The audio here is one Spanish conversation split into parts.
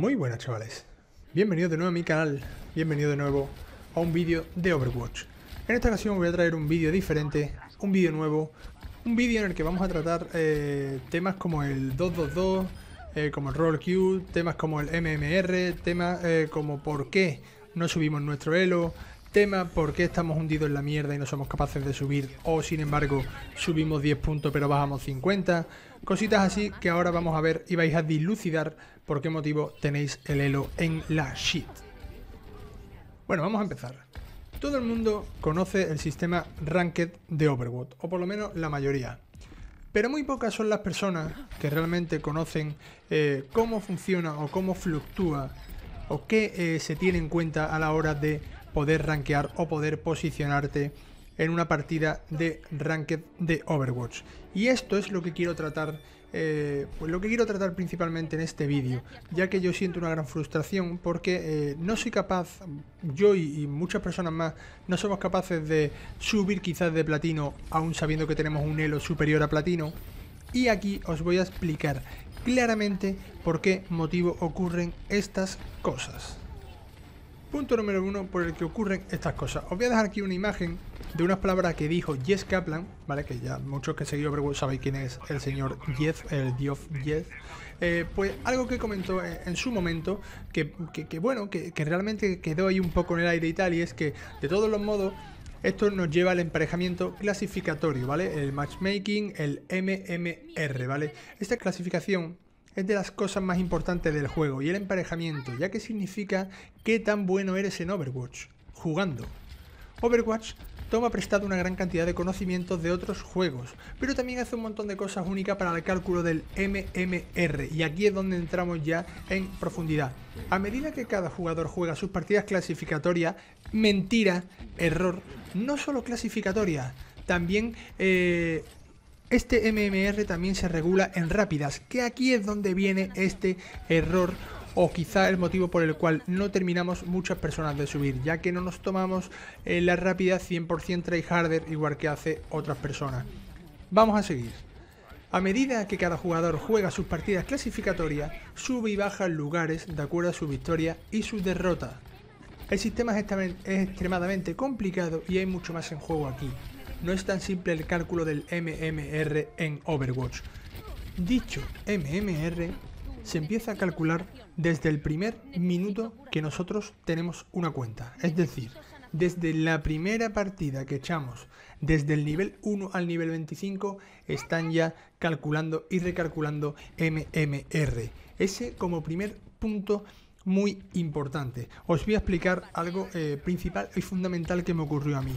Muy buenas chavales, bienvenidos de nuevo a mi canal, bienvenidos de nuevo a un vídeo de Overwatch. En esta ocasión voy a traer un vídeo diferente, un vídeo nuevo, un vídeo en el que vamos a tratar eh, temas como el 222, eh, como el Roll Q, temas como el MMR, temas eh, como por qué no subimos nuestro elo, tema por qué estamos hundidos en la mierda y no somos capaces de subir o sin embargo subimos 10 puntos pero bajamos 50 cositas así que ahora vamos a ver y vais a dilucidar por qué motivo tenéis el elo en la shit bueno vamos a empezar. Todo el mundo conoce el sistema Ranked de Overwatch o por lo menos la mayoría. Pero muy pocas son las personas que realmente conocen eh, cómo funciona o cómo fluctúa o qué eh, se tiene en cuenta a la hora de poder rankear o poder posicionarte en una partida de ranked de Overwatch. Y esto es lo que quiero tratar, eh, pues lo que quiero tratar principalmente en este vídeo, ya que yo siento una gran frustración porque eh, no soy capaz, yo y, y, muchas personas más, no somos capaces de subir quizás de platino, aún sabiendo que tenemos un elo superior a platino. Y aquí os voy a explicar claramente por qué motivo ocurren estas cosas. Punto número uno por el que ocurren estas cosas. Os voy a dejar aquí una imagen de unas palabras que dijo Jess Kaplan, ¿vale? Que ya muchos que seguido Overwatch sabéis quién es el señor Jeff, el dios Jeff. Eh, pues algo que comentó en su momento, que bueno, que, que, realmente quedó ahí un poco en el aire y tal, y es que de todos los modos, esto nos lleva al emparejamiento clasificatorio, ¿vale? El matchmaking, el MMR, ¿vale? Esta clasificación es de las cosas más importantes del juego y el emparejamiento, ya que significa qué tan bueno eres en Overwatch, jugando. Overwatch toma prestado una gran cantidad de conocimientos de otros juegos, pero también hace un montón de cosas únicas para el cálculo del MMR, y aquí es donde entramos ya en profundidad. A medida que cada jugador juega sus partidas clasificatorias, mentira, error, no solo clasificatoria, también eh, este MMR también se regula en rápidas, que aquí es donde viene este error o quizá el motivo por el cual no terminamos muchas personas de subir, ya que no nos tomamos eh, la rápida 100% tryharder igual que hace otras personas. Vamos a seguir. A medida que cada jugador juega sus partidas clasificatorias, sube y baja lugares de acuerdo a su victoria y su derrota. El sistema es extremadamente complicado y hay mucho más en juego aquí no es tan simple el cálculo del MMR en Overwatch. Dicho MMR se empieza a calcular desde el primer minuto que nosotros tenemos una cuenta. Es decir, desde la primera partida que echamos, desde el nivel 1 al nivel 25, están ya calculando y recalculando MMR. Ese como primer punto muy importante. Os voy a explicar algo eh, principal y fundamental que me ocurrió a mí.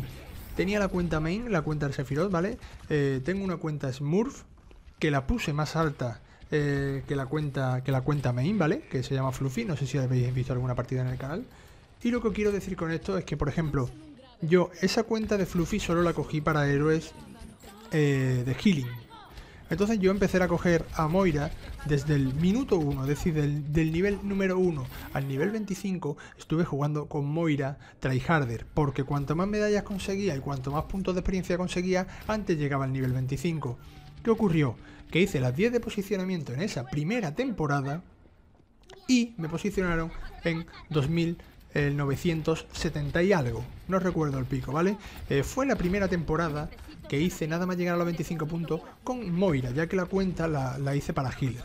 Tenía la cuenta main, la cuenta del Sephiroth, ¿vale? Eh, tengo una cuenta Smurf, que la puse más alta eh, que, la cuenta, que la cuenta main, ¿vale? Que se llama Fluffy, no sé si habéis visto alguna partida en el canal. Y lo que quiero decir con esto es que, por ejemplo, yo esa cuenta de Fluffy solo la cogí para héroes eh, de healing, entonces yo empecé a coger a Moira desde el minuto 1, es decir, del, nivel número 1 al nivel 25, estuve jugando con Moira tryharder, porque cuanto más medallas conseguía y cuanto más puntos de experiencia conseguía, antes llegaba al nivel 25. ¿Qué ocurrió? Que hice las 10 de posicionamiento en esa primera temporada y me posicionaron en 2970 y algo. No recuerdo el pico, ¿vale? Eh, fue la primera temporada que hice nada más llegar a los 25 puntos con Moira, ya que la cuenta la, hice para healer.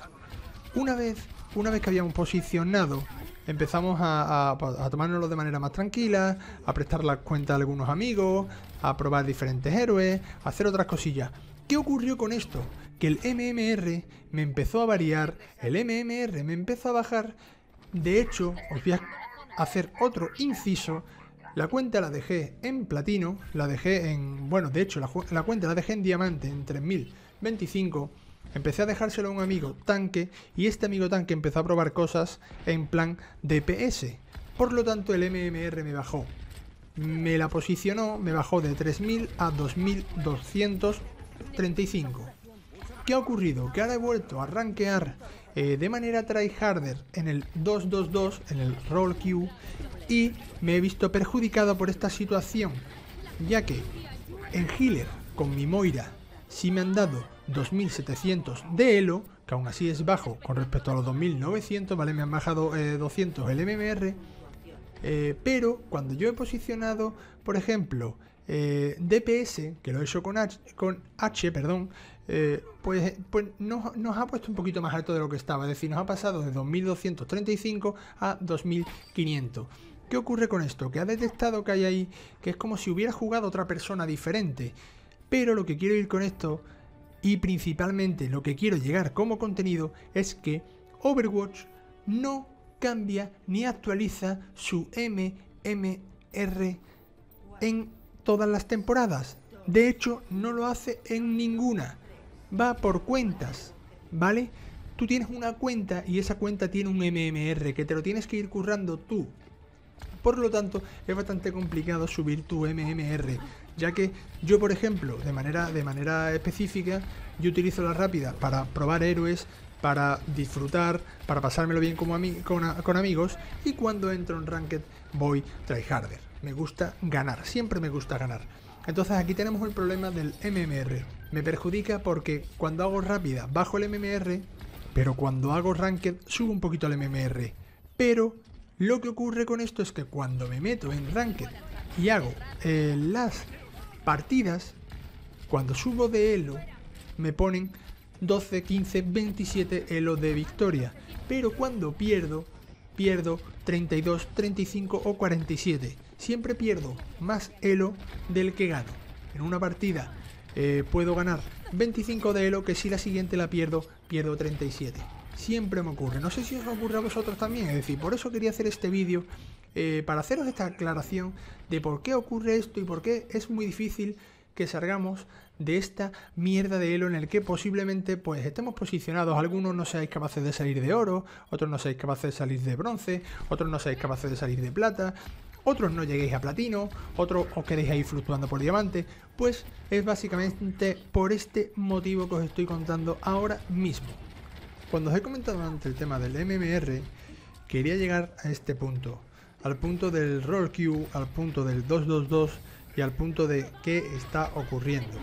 Una vez, una vez que habíamos posicionado, empezamos a, a, tomárnoslo de manera más tranquila, a prestar la cuenta a algunos amigos, a probar diferentes héroes, a hacer otras cosillas. ¿Qué ocurrió con esto? Que el MMR me empezó a variar, el MMR me empezó a bajar. De hecho, os voy a hacer otro inciso la cuenta la dejé en platino, la dejé en... Bueno, de hecho, la, cuenta la dejé en diamante en 3025. Empecé a dejárselo a un amigo tanque y este amigo tanque empezó a probar cosas en plan DPS. Por lo tanto, el MMR me bajó. Me la posicionó, me bajó de 3000 a 2235. ¿Qué ha ocurrido? Que ahora he vuelto a rankear eh, de manera tryharder en el 222, en el roll queue, y me he visto perjudicado por esta situación, ya que en healer con mi Moira sí me han dado 2700 de elo, que aún así es bajo con respecto a los 2900, ¿vale? Me han bajado 200 el MMR, pero cuando yo he posicionado, por ejemplo, DPS, que lo he hecho con H, con H perdón, eh, pues, pues nos, ha puesto un poquito más alto de lo que estaba, es decir, nos ha pasado de 2235 a 2500. ¿Qué ocurre con esto? Que ha detectado que hay ahí, que es como si hubiera jugado otra persona diferente. Pero lo que quiero ir con esto, y principalmente lo que quiero llegar como contenido, es que Overwatch no cambia ni actualiza su MMR en todas las temporadas. De hecho, no lo hace en ninguna va por cuentas, ¿vale? Tú tienes una cuenta y esa cuenta tiene un MMR que te lo tienes que ir currando tú. Por lo tanto, es bastante complicado subir tu MMR, ya que yo, por ejemplo, de manera, de manera específica, yo utilizo la rápida para probar héroes, para disfrutar, para pasármelo bien como con, con, amigos, y cuando entro en Ranked voy tryharder. Me gusta ganar, siempre me gusta ganar. Entonces aquí tenemos el problema del MMR. Me perjudica porque cuando hago rápida bajo el MMR, pero cuando hago ranked subo un poquito el MMR. Pero lo que ocurre con esto es que cuando me meto en ranked y hago eh, las partidas, cuando subo de elo, me ponen 12, 15, 27 elo de victoria. Pero cuando pierdo, pierdo 32, 35 o 47. Siempre pierdo más elo del que gano. En una partida eh, puedo ganar 25 de elo que si la siguiente la pierdo, pierdo 37. Siempre me ocurre. No sé si os ocurre a vosotros también. Es decir, por eso quería hacer este vídeo. Eh, para haceros esta aclaración de por qué ocurre esto y por qué es muy difícil que salgamos de esta mierda de elo en el que posiblemente pues estemos posicionados. Algunos no seáis capaces de salir de oro, otros no seáis capaces de salir de bronce, otros no seáis capaces de salir de plata, otros no lleguéis a platino, otros os quedéis ahí fluctuando por diamante. Pues es básicamente por este motivo que os estoy contando ahora mismo. Cuando os he comentado antes el tema del MMR, quería llegar a este punto. Al punto del roll queue, al punto del 222 y al punto de qué está ocurriendo.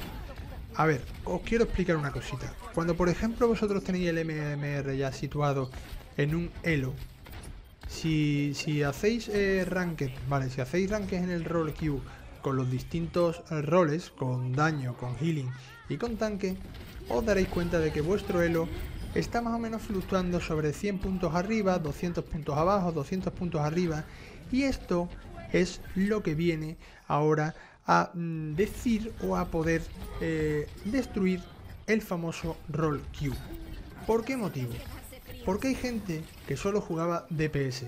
A ver, os quiero explicar una cosita. Cuando por ejemplo vosotros tenéis el MMR ya situado en un elo, si, hacéis eh, ranked, vale, si hacéis en el roll queue con los distintos roles, con daño, con healing y con tanque, os daréis cuenta de que vuestro elo está más o menos fluctuando sobre 100 puntos arriba, 200 puntos abajo, 200 puntos arriba y esto es lo que viene ahora a mm, decir o a poder eh, destruir el famoso roll Q. ¿Por qué motivo? Porque hay gente que solo jugaba DPS.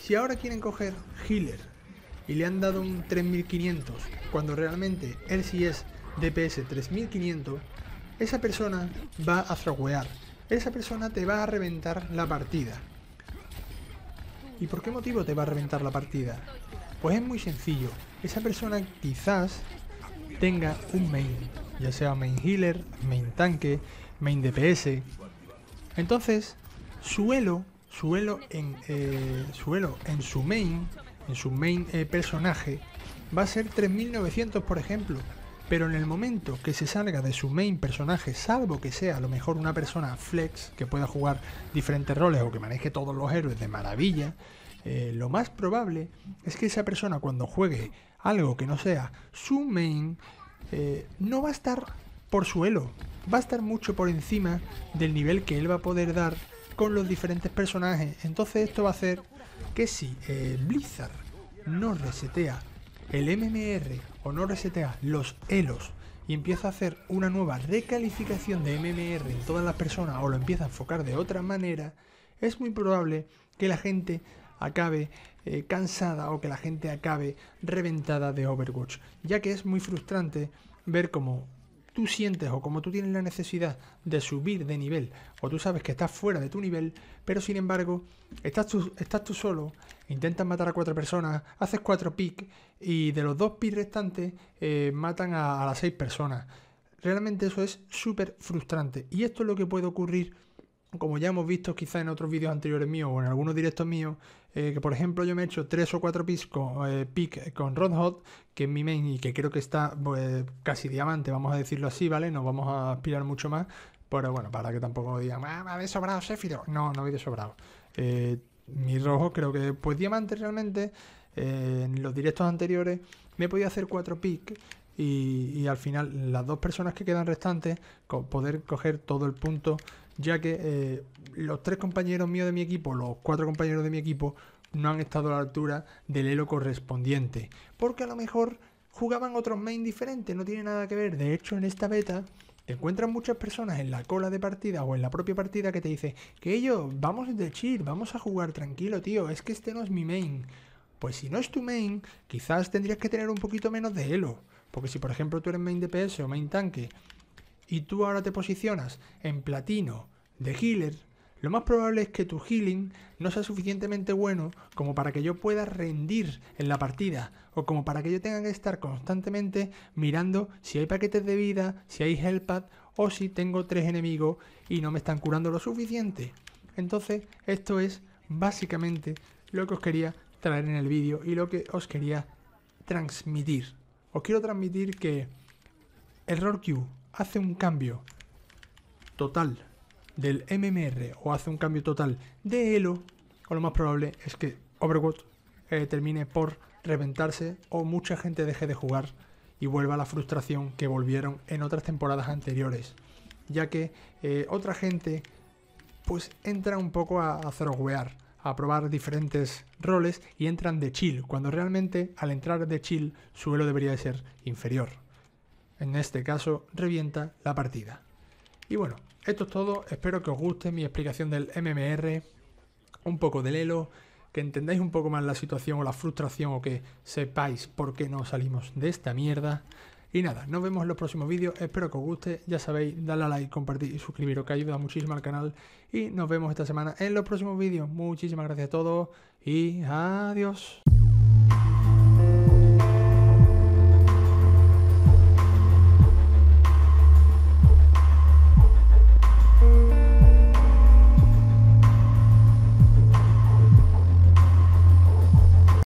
Si ahora quieren coger healer y le han dado un 3500 cuando realmente él sí es DPS 3500, esa persona va a throwear. Esa persona te va a reventar la partida. ¿Y por qué motivo te va a reventar la partida? Pues es muy sencillo. Esa persona quizás tenga un main, ya sea main healer, main tanque, main DPS. Entonces, suelo, suelo en, eh, suelo en su main, en su main eh, personaje, va a ser 3900 por ejemplo. Pero en el momento que se salga de su main personaje, salvo que sea a lo mejor una persona flex que pueda jugar diferentes roles o que maneje todos los héroes de maravilla, eh, lo más probable es que esa persona cuando juegue algo que no sea su main, no va a estar por suelo, va a estar mucho por encima del nivel que él va a poder dar con los diferentes personajes. Entonces esto va a hacer que si eh, Blizzard no resetea el MMR o no resetea los elos y empieza a hacer una nueva recalificación de MMR en todas las personas o lo empieza a enfocar de otra manera, es muy probable que la gente acabe eh, cansada o que la gente acabe reventada de Overwatch, ya que es muy frustrante ver cómo tú sientes o como tú tienes la necesidad de subir de nivel o tú sabes que estás fuera de tu nivel, pero sin embargo estás tú, estás tú solo, intentas matar a cuatro personas, haces cuatro picks y de los dos picks restantes eh, matan a, a las seis personas. Realmente eso es súper frustrante y esto es lo que puede ocurrir como ya hemos visto quizá en otros vídeos anteriores míos o en algunos directos míos, eh, que por ejemplo yo me he hecho 3 o 4 picks con, eh, pick con Rod Hot, que es mi main y que creo que está pues, casi diamante, vamos a decirlo así, ¿vale? No vamos a aspirar mucho más, Pero bueno, para que tampoco digan, ah, me habéis sobrado Sephiroth. No, no habéis sobrado. Eh, mi rojo creo que, pues diamante realmente, eh, en los directos anteriores me he podido hacer cuatro picks y, al final las dos personas que quedan restantes poder coger todo el punto ya que eh, los tres compañeros míos de mi equipo, los cuatro compañeros de mi equipo no han estado a la altura del elo correspondiente porque a lo mejor jugaban otros main diferentes, no tiene nada que ver. De hecho, en esta beta te encuentras muchas personas en la cola de partida o en la propia partida que te dicen que ellos vamos de chill, vamos a jugar tranquilo, tío, es que este no es mi main. Pues si no es tu main, quizás tendrías que tener un poquito menos de elo. Porque si por ejemplo tú eres main DPS o main tanque y tú ahora te posicionas en platino de healer, lo más probable es que tu healing no sea suficientemente bueno como para que yo pueda rendir en la partida o como para que yo tenga que estar constantemente mirando si hay paquetes de vida, si hay health o si tengo tres enemigos y no me están curando lo suficiente. Entonces esto es básicamente lo que os quería traer en el vídeo y lo que os quería transmitir. Os quiero transmitir que Error Q hace un cambio total del MMR o hace un cambio total de Elo, o lo más probable es que Overwatch eh, termine por reventarse o mucha gente deje de jugar y vuelva la frustración que volvieron en otras temporadas anteriores, ya que eh, otra gente pues entra un poco a, a wear a probar diferentes roles y entran de chill, cuando realmente al entrar de chill su elo debería de ser inferior. En este caso, revienta la partida. Y bueno, esto es todo. Espero que os guste mi explicación del MMR, un poco del Elo, que entendáis un poco más la situación o la frustración o que sepáis por qué no salimos de esta mierda. Y nada, nos vemos en los próximos vídeos. Espero que os guste. Ya sabéis, darle a like, compartir y suscribiros, que ayuda muchísimo al canal. Y nos vemos esta semana en los próximos vídeos. Muchísimas gracias a todos y adiós.